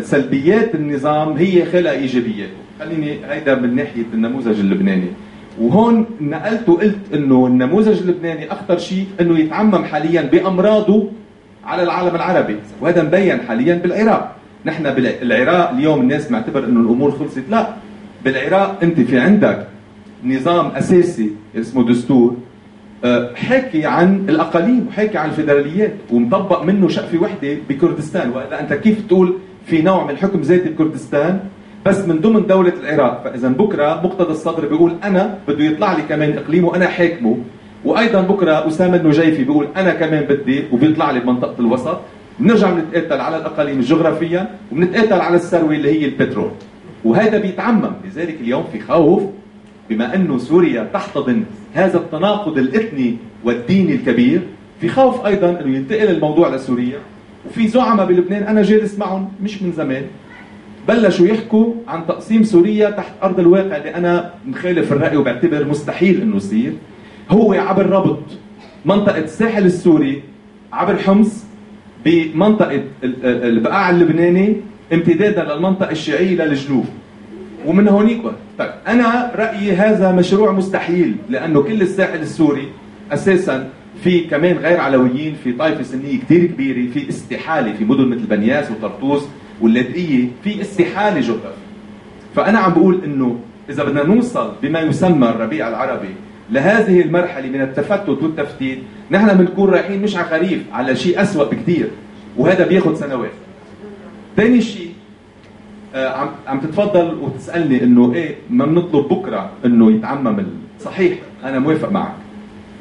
A: سلبيات النظام هي خلق ايجابياته خليني هيدا من ناحية النموذج اللبناني. وهون نقلت وقلت إنه النموذج اللبناني أخطر شيء إنه يتعمم حاليا بأمراضه على العالم العربي. وهذا مبين حاليا بالعراق. نحن بالعراق اليوم الناس معتبر إنه الأمور خلصت. لا بالعراق أنت في عندك نظام أساسي اسمه دستور آه، حكي عن الأقاليم وحكي عن الفيدراليات ومطبق منه شقفة وحدة بكردستان. والا أنت كيف تقول في نوع من الحكم ذاتي بكردستان؟ بس من ضمن دولة العراق. فإذا بكرة مقتدى الصدر بيقول أنا بده يطلع لي كمان إقليم وأنا حاكمه. وأيضا بكرة أسامة النجيفي بيقول أنا كمان بدي وبيطلع لي بمنطقة الوسط. بنرجع بنتقاتل على الأقاليم جغرافيا وبنتقاتل على الثروة اللي هي البترول. وهذا بيتعمم. لذلك اليوم في خوف بما أنه سوريا تحتضن هذا التناقض الإثني والديني الكبير. في خوف أيضا أنه ينتقل الموضوع لسوريا. وفي زعماء بلبنان أنا جالس معهم مش من زمان. بلشوا يحكوا عن تقسيم سوريا تحت أرض الواقع اللي أنا مخالف الرأي وبعتبر مستحيل إنه يصير. هو عبر ربط منطقة الساحل السوري عبر حمص بمنطقة البقاع اللبناني امتدادا للمنطقة الشيعية للجنوب ومن هونيك طيب أنا رأيي هذا مشروع مستحيل لأنه كل الساحل السوري أساسا في كمان غير علويين في طائفة سنية كثير كبيرة في استحالة في مدن مثل بنياس وطرطوس واللاذقيه في استحالة جغرافيه فأنا عم بقول إنه إذا بدنا نوصل بما يسمى الربيع العربي لهذه المرحلة من التفتت والتفتيت نحن بنكون رايحين مش على خريف على شيء اسوء بكثير وهذا بياخذ سنوات. ثاني شيء آه عم عم تتفضل وتسألني إنه إيه ما بنطلب بكرة إنه يتعمم صحيح أنا موافق معك.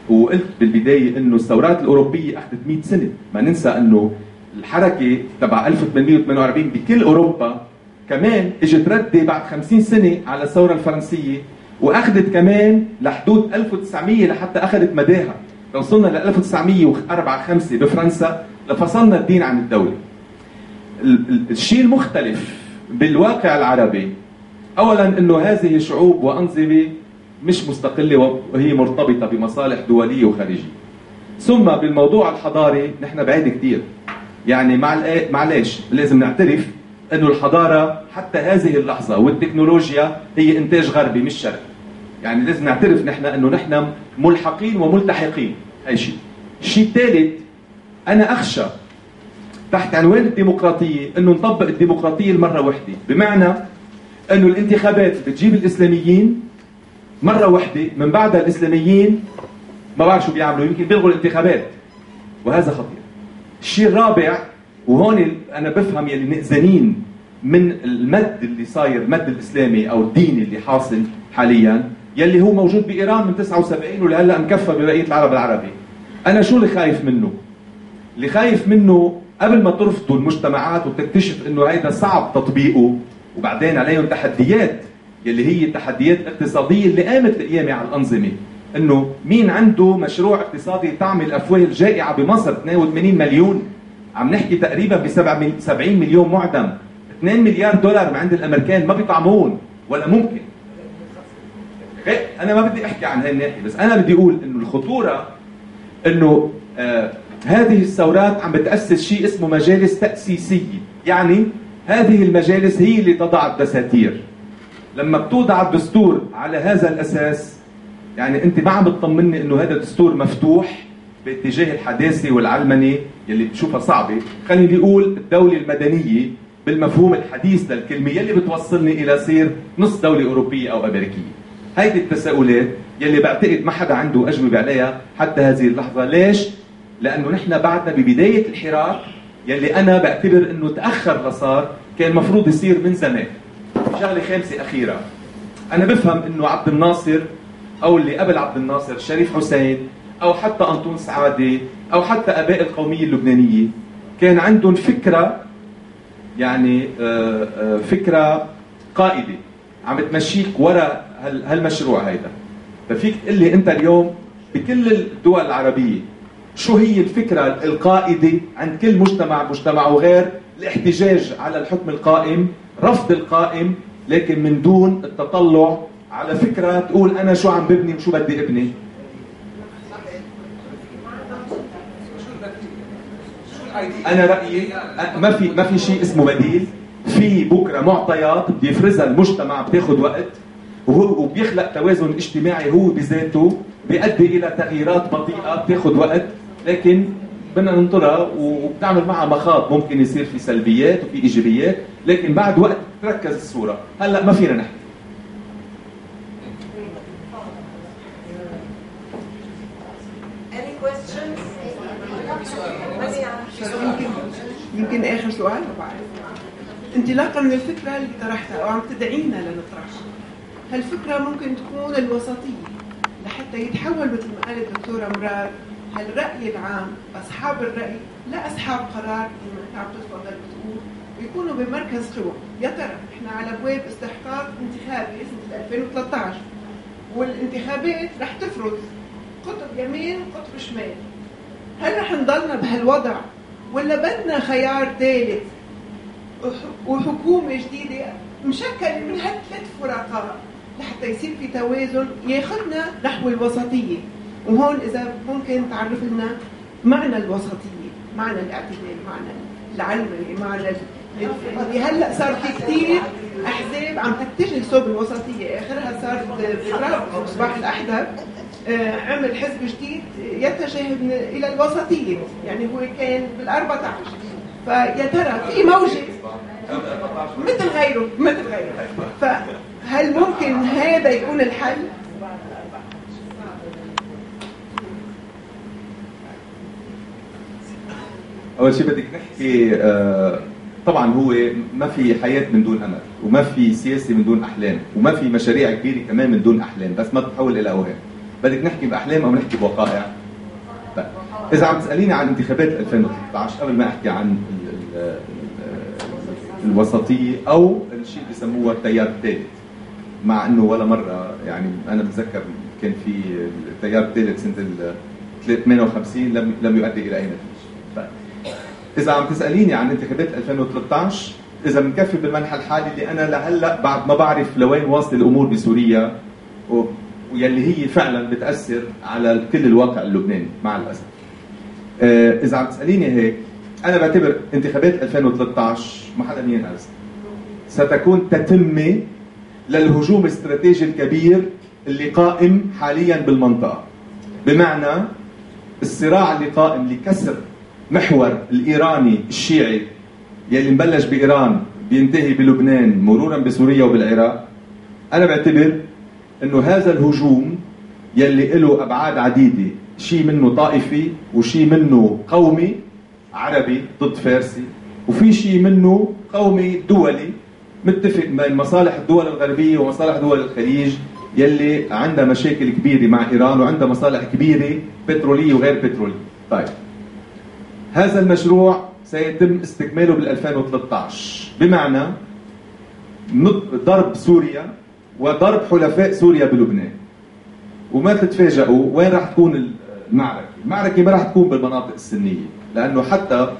A: وقلت بالبداية إنه الثورات الأوروبية أخذت 100 سنة. ما ننسى إنه الحركة تبع 1848 بكل أوروبا كمان إجت ردة بعد 50 سنة على الثورة الفرنسية وأخذت كمان لحدود 1900 لحتى أخذت مداها. لو وصلنا ل 1904 5 بفرنسا لفصلنا الدين عن الدولة. الشيء المختلف بالواقع العربي اولا إنه هذه شعوب وأنظمة مش مستقلة وهي مرتبطة بمصالح دولية وخارجية. ثم بالموضوع الحضاري نحن بعيد كثير يعني مع معلش لازم نعترف إنه الحضارة حتى هذه اللحظة والتكنولوجيا هي إنتاج غربي مش شرقي. يعني لازم نعترف نحن أنه نحن ملحقين وملتحقين. هاي شيء. الشيء الثالث أنا أخشى تحت عنوان الديمقراطية أنه نطبق الديمقراطية المره واحدة بمعنى أنه الانتخابات بتجيب الإسلاميين مرة واحدة من بعدها الإسلاميين ما بعرف شو بيعملوا يمكن بيلغوا الانتخابات. وهذا خطير. الشيء الرابع وهون أنا بفهم يلي نئزنين من المد اللي صاير المد الإسلامي أو الديني اللي حاصل حاليا. يلي هو موجود بإيران من 79 ولهلأ مكفى ببقية العالم العربي. أنا شو اللي خايف منه؟ اللي خايف منه قبل ما ترفضوا المجتمعات وتكتشف إنه هيدا صعب تطبيقه وبعدين عليهم تحديات يلي هي التحديات الاقتصاديه اللي قامت القيامه على الأنظمة. إنه مين عنده مشروع اقتصادي تعمل الأفواه الجائعة بمصر؟ 82 مليون. عم نحكي تقريبا ب 70 مليون معدم. 2 مليار دولار من عند الأمريكان ما بيطعمون ولا ممكن. إيه، أنا ما بدي أحكي عن هاي الناحية بس أنا بدي أقول إنه الخطورة إنه آه هذه الثورات عم بتأسس شيء اسمه مجالس تأسيسية. يعني هذه المجالس هي اللي تضع الدساتير. لما بتوضع الدستور على هذا الأساس يعني أنت ما عم بتطمني إنه هذا الدستور مفتوح باتجاه الحداثة والعلمنة يلي بتشوفها صعبة. خليني أقول الدولة المدنية بالمفهوم الحديث للكلمة يلي بتوصلني إلى صير نص دولة أوروبية أو أمريكية. هيدي التساؤلات يلي بعتقد ما حدا عنده أجوبة عليها حتى هذه اللحظة. ليش؟ لأنه نحن بعدنا ببداية الحراك يلي أنا بعتبر إنه تأخر لصار كان المفروض يصير من زمان. شغلة خامسة أخيرة. أنا بفهم إنه عبد الناصر أو اللي قبل عبد الناصر شريف حسين أو حتى أنطون سعادة أو حتى أباء القومية اللبنانية كان عندهم فكرة يعني آه، آه، فكرة قائدة. عم تمشيك وراء هالمشروع هيدا. ففيك تقول لي انت اليوم بكل الدول العربية شو هي الفكرة القائدة عند كل مجتمع مجتمع وغير الاحتجاج على الحكم القائم رفض القائم لكن من دون التطلع على فكرة تقول أنا شو عم ببني وشو بدي ابني. أنا رأيي ما في ما في شيء اسمه بديل. في بكرة معطيات بيفرزها المجتمع بتاخذ وقت. وهو وبيخلق توازن اجتماعي هو بذاته بيؤدي إلى تغييرات بطيئة بتاخذ وقت. لكن بدنا ننطرها وبتعمل معها مخاض ممكن يصير في سلبيات وفي إيجابيات. لكن بعد وقت تركز الصورة. هلأ ما فينا نحكي.
G: يمكن آخر سؤال. ما بعرف انطلاقا من الفكرة اللي طرحتها أو عم تدعينا لنطرحها. هالفكرة ممكن تكون الوسطية لحتى يتحول مثل ما قالت الدكتوره مراد هالرأي العام أصحاب الرأي لا أصحاب قرار كما انت عم تتفضل بتقول يكونوا بمركز قوى يا ترى إحنا على ابواب استحقاق انتخابي سنة 2013 والانتخابات رح تفرض قطب يمين وقطب شمال. هل رح نضلنا بهالوضع ولا بدنا خيار ثالث وحكومة جديدة مشكلة من هالثلاث فرقاء؟ لحتى يصير في توازن ياخذنا نحو الوسطية. وهون إذا ممكن تعرف لنا معنى الوسطية معنى الاعتدال معنى العلمنه معنى اللي هلأ صار في كثير أحزاب عم تتجه صوب الوسطية. آخرها صار بتراب مصباح الاحدب آه، عمل حزب جديد يتجه إلى الوسطية. يعني هو كان بال 14 فيا ترى في موجة. مثل غيره مثل غيره. فهل ممكن هذا يكون الحل؟
A: أول شيء بدك نحكي آه، طبعا هو ما في حياة من دون أمل وما في سياسة من دون أحلام وما في مشاريع كبيرة كمان من دون أحلام بس ما تتحول إلى أوهام. بدك نحكي بأحلام أو نحكي بوقائع؟ طيب إذا عم تسأليني عن انتخابات 2013 قبل ما أحكي عن الوسطية أو الشيء اللي بسموه التيار الثالث. مع إنه ولا مرة يعني أنا بتذكر كان في التيار الثالث سنه 58 لم لم يؤدي إلى أي نتيجة إذا عم تسأليني عن انتخابات 2013 إذا بنكفي بالمنحى الحالي اللي أنا لهلأ بعد ما بعرف لوين واصله الأمور بسوريا ويلي هي فعلا بتأثر على كل الواقع اللبناني مع الأسف. آه، إذا عم تسأليني هيك أنا بعتبر انتخابات 2013 ما حدا ينقص ستكون تتمه للهجوم الاستراتيجي الكبير اللي قائم حاليا بالمنطقة. بمعنى الصراع اللي قائم لكسر محور الإيراني الشيعي يلي مبلش بإيران بينتهي بلبنان مرورا بسوريا وبالعراق أنا بعتبر إنه هذا الهجوم يلي له أبعاد عديدة شيء منه طائفي وشيء منه قومي عربي ضد فارسي وفي شيء منه قومي دولي متفق بين مصالح الدول الغربية ومصالح دول الخليج يلي عندها مشاكل كبيرة مع إيران وعندها مصالح كبيرة بترولية وغير بترولية. طيب. هذا المشروع سيتم استكماله بال 2013 بمعنى ضرب سوريا وضرب حلفاء سوريا بلبنان. وما تتفاجئوا وين راح تكون المعركة؟ المعركة ما راح تكون بالمناطق السنية لأنه حتى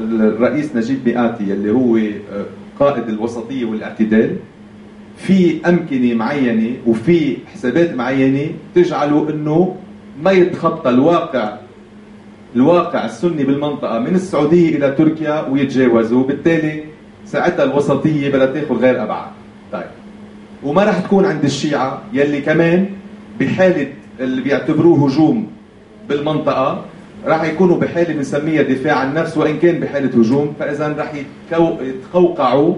A: الرئيس نجيب مئاتي اللي هو آه، قائد الوسطية والاعتدال في أمكنة معينة وفي حسابات معينة تجعله أنه ما يتخطى الواقع الواقع السني بالمنطقة من السعودية إلى تركيا ويتجاوزوا وبالتالي ساعتها الوسطية بدها تاخذ غير أبعاد طيب. وما راح تكون عند الشيعة يلي كمان بحالة اللي بيعتبروه هجوم بالمنطقة راح يكونوا بحالة بنسميها دفاع عن النفس وإن كان بحالة هجوم فإذا راح يتقوقعوا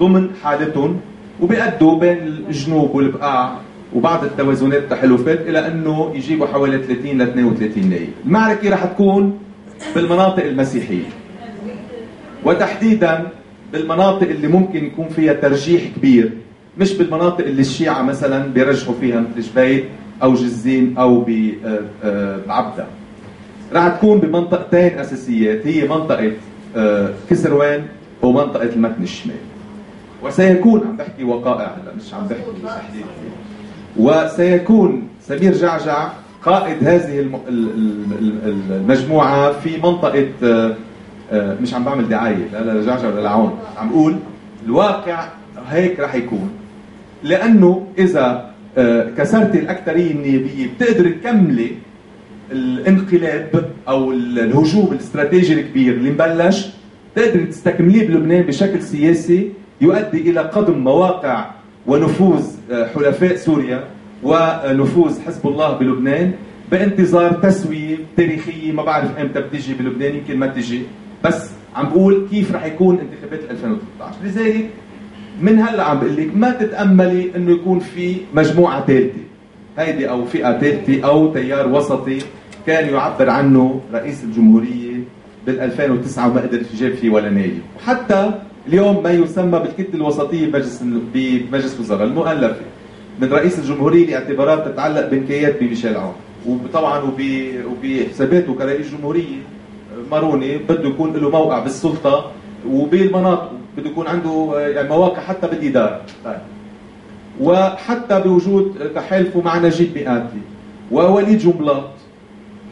A: ضمن حالتهم وبيأدوا بين الجنوب والبقاع وبعض التوازنات التحالفات إلى أنه يجيبوا حوالي 30 ل 32 نائب المعركة راح تكون بالمناطق المسيحية وتحديدا بالمناطق اللي ممكن يكون فيها ترجيح كبير مش بالمناطق اللي الشيعة مثلا بيرجحوا فيها مثل جبيت أو جزين أو بعبدة. راح تكون بمنطقتين أساسيات هي منطقة كسروان ومنطقة المتن الشمالي. وسيكون عم بحكي وقائع هلا مش عم بحكي تحديد وسيكون سمير جعجع قائد هذه المجموعة في منطقة آه، آه، مش عم بعمل دعاية لا لا جعجع ولا لعون. عم أقول الواقع هيك رح يكون. لأنه إذا آه، كسرت الأكثرية النيابية بتقدر تكملي الانقلاب أو الهجوم الاستراتيجي الكبير اللي مبلش تقدر تستكمليه بلبنان بشكل سياسي يؤدي إلى قضم مواقع ونفوذ حلفاء سوريا ونفوذ حزب الله بلبنان بانتظار تسوية تاريخية ما بعرف إمتى بتجي بلبنان يمكن ما تجي بس عم بقول كيف رح يكون انتخابات 2013 لذلك من هلأ عم بقول لك ما تتأملي إنه يكون في مجموعة ثالثه هيدي أو فئة ثالثه أو تيار وسطي. كان يعبر عنه رئيس الجمهورية بال 2009 وما قدر يجيب فيه ولا نايب وحتى اليوم ما يسمى بالكتلة الوسطية بمجلس بمجلس الوزراء المؤلفة. من رئيس الجمهورية لاعتبارات تتعلق بامكانيات بميشيل عون. وطبعا وبحساباته كرئيس جمهورية ماروني بده يكون له موقع بالسلطة وبالمناطق بده يكون عنده يعني مواقع حتى بالإدارة. طيب. وحتى بوجود تحالفه مع نجيب مئاتي. ووليد جملات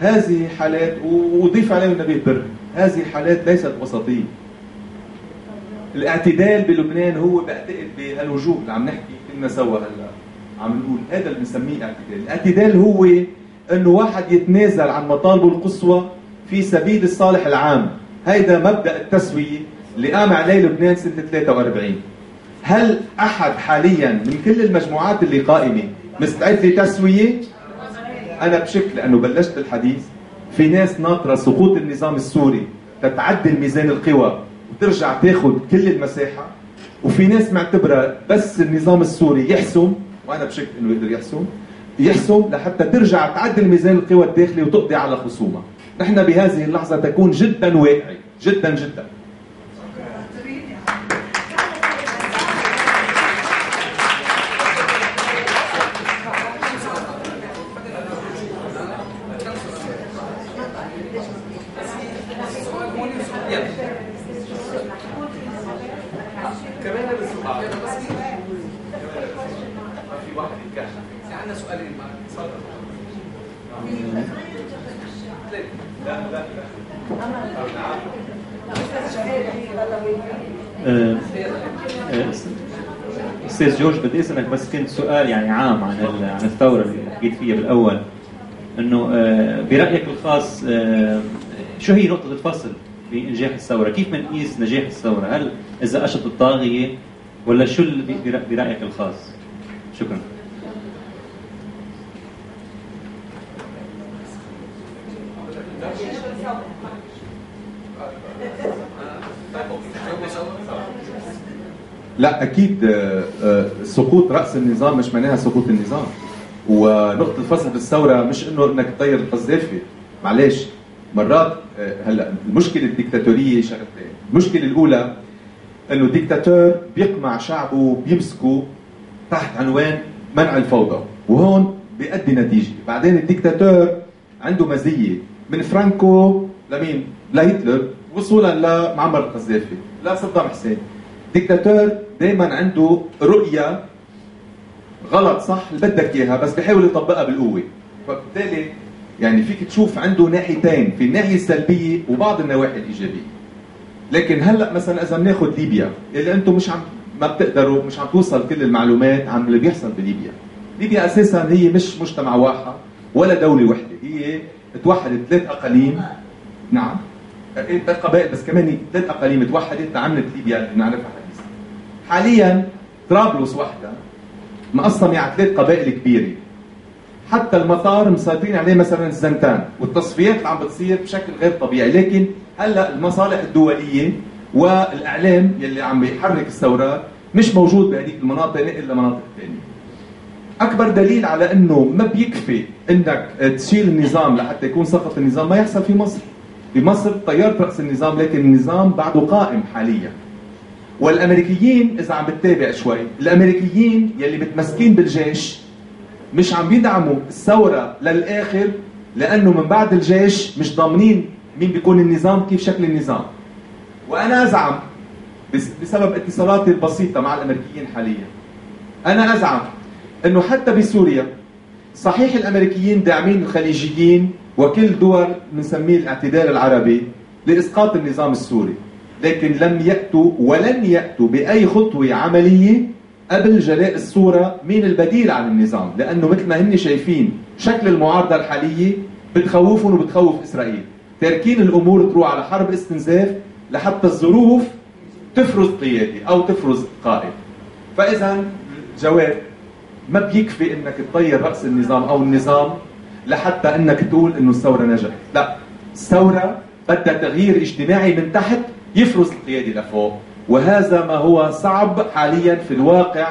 A: هذه حالات وضيف عليهم النبي بر هذه حالات ليست وسطية. الاعتدال بلبنان هو بعتقد بهالوجوه اللي عم نحكي كلنا سوا هلا عم نقول هذا اللي بنسميه اعتدال. الاعتدال هو إنه واحد يتنازل عن مطالبه القصوى في سبيل الصالح العام. هيدا مبدأ التسوية اللي قام عليه لبنان سنة 43 هل أحد حاليا من كل المجموعات اللي قائمة مستعد لتسوية؟ أنا بشك لأنه بلشت الحديث في ناس ناطرة سقوط النظام السوري تتعدل ميزان القوى وترجع تاخذ كل المساحة. وفي ناس معتبرة بس النظام السوري يحسم وأنا بشك أنه يقدر يحسم يحسم لحتى ترجع تعدل ميزان القوى الداخلي وتقضي على خصومها. نحن بهذه اللحظة تكون جدا واقعي جدا جدا.
H: أستاذ جورج بدي اسالك بس كنت سؤال يعني عام عن عن الثورة اللي حكيت فيها بالأول إنه آه، برأيك الخاص آه، شو هي نقطة الفصل بانجاح الثورة؟ كيف بنقيس نجاح الثورة؟ هل إذا اشط الطاغية ولا شو برأيك الخاص؟ شكرا.
A: لا أكيد آه، آه، سقوط رأس النظام مش معناها سقوط النظام. ونقطة الفصل بالثوره مش إنه إنك تطير القذافي معلش مرات آه، هلأ المشكلة الدكتاتوريه شغلتين المشكلة الأولى إنه الدكتاتور بيقمع شعبه بيمسكه تحت عنوان منع الفوضى. وهون بيؤدي نتيجة. بعدين الدكتاتور عنده مزية. من فرانكو لمين؟ لهتلر وصولا لمعمر القذافي لصدام حسين. ديكتاتور دائما عنده رؤية غلط صح؟ اللي بدك إياها بس بحاول يطبقها بالقوة. فبالتالي يعني فيك تشوف عنده ناحيتين في الناحية السلبية وبعض النواحي الإيجابية. لكن هلأ مثلا إذا بناخذ ليبيا اللي أنتم مش عم ما بتقدروا مش عم توصل كل المعلومات عن اللي بيحصل بليبيا. ليبيا أساسا هي مش مجتمع واحد ولا دولة وحده هي توحدت ثلاث أقاليم. نعم. ثلاث قبائل بس كمان ثلاث أقاليم توحدت عملت ليبيا اللي بنعرفها. حاليا طرابلس وحدها مقسمة على ثلاث قبائل كبيرة. حتى المطار مسيطرين عليه مثلا الزنتان والتصفيات اللي عم بتصير بشكل غير طبيعي. لكن هلأ المصالح الدولية والإعلام يلي عم بيحرك الثورات مش موجود بهذيك المناطق إلا مناطق ثانية أكبر دليل على إنه ما بيكفي إنك تشيل النظام لحتى يكون سقط النظام ما يحصل في مصر. بمصر طيرت راس النظام لكن النظام بعده قائم حاليا. والأمريكيين إذا عم بتتابع شوي الأمريكيين يلي متمسكين بالجيش مش عم بيدعموا الثورة للآخر لأنه من بعد الجيش مش ضامنين مين بيكون النظام كيف شكل النظام. وأنا أزعم بسبب اتصالاتي البسيطة مع الأمريكيين حاليا. أنا أزعم إنه حتى بسوريا صحيح الأمريكيين داعمين الخليجيين وكل دول بنسميه الاعتدال العربي لإسقاط النظام السوري. لكن لم يأتوا ولن يأتوا بأي خطوة عملية قبل جلاء الصورة مين البديل عن النظام. لأنه مثل ما هن شايفين شكل المعارضة الحالية بتخوفهم وبتخوف إسرائيل. تاركين الأمور تروح على حرب استنزاف لحتى الظروف تفرز قيادي أو تفرز قائد. فاذا جواب ما بيكفي إنك تطير رأس النظام أو النظام لحتى إنك تقول إنه الثورة نجحت. لا الثورة بدها تغيير اجتماعي من تحت يفرز القيادي لفوق. وهذا ما هو صعب حاليا في الواقع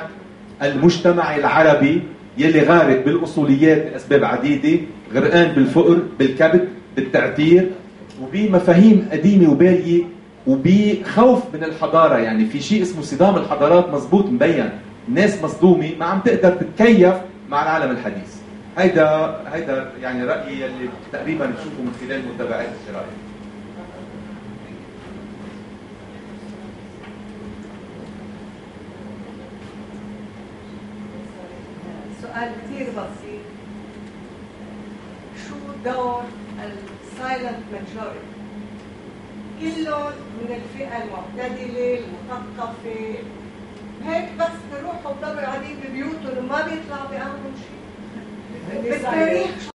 A: المجتمعي العربي يلي غارق بالأصوليات لأسباب عديدة غرقان بالفقر بالكبت بالتعتير وبمفاهيم قديمة وبالية وبخوف من الحضارة. يعني في شيء اسمه صدام الحضارات مزبوط مبين. الناس مصدومة ما عم تقدر تتكيف مع العالم الحديث. هيدا هيدا يعني رأيي اللي تقريبا بشوفه من خلال متابعات الجرائد
I: سؤال كثير بسيط. شو دور السايلنت ماجوريتي كلهم من الفئة المعتدلة المثقفة. هيك بس بيروحوا بضلوا قاعدين ببيوتهم وما بيطلعوا بيعملوا شيء. بالتاريخ